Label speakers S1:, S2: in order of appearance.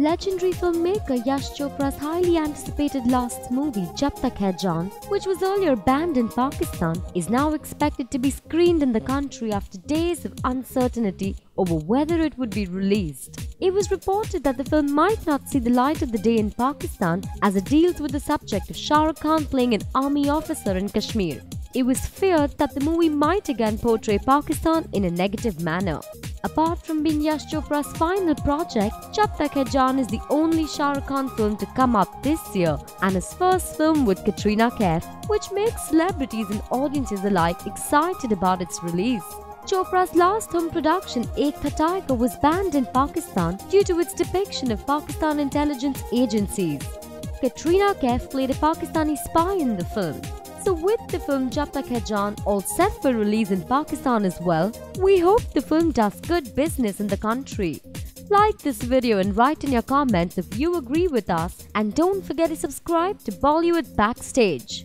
S1: Legendary filmmaker Yash Chopra's highly anticipated last movie Jab Tak Hai Jaan, which was earlier banned in Pakistan, is now expected to be screened in the country after days of uncertainty over whether it would be released. It was reported that the film might not see the light of the day in Pakistan as it deals with the subject of Shah Rukh Khan playing an army officer in Kashmir. It was feared that the movie might again portray Pakistan in a negative manner. Apart from being Yash Chopra's final project, Jab Tak Hai Jaan is the only Shah Rukh Khan film to come up this year and his first film with Katrina Kaif, which makes celebrities and audiences alike excited about its release. Chopra's last film production, Ek Tha Tiger, was banned in Pakistan due to its depiction of Pakistan intelligence agencies. Katrina Kaif played a Pakistani spy in the film. So with the film Jab Tak Jaan all set for release in Pakistan as well, we hope the film does good business in the country. Like this video and write in your comments if you agree with us and don't forget to subscribe to Bollywood Backstage.